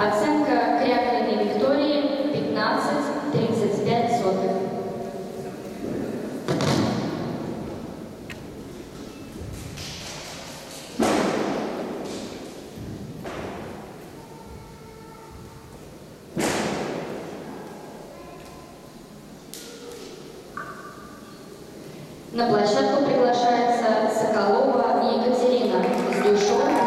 Оценка крякненной Виктории 15,35 сотых. На площадку приглашается Соколова Екатерина с душой.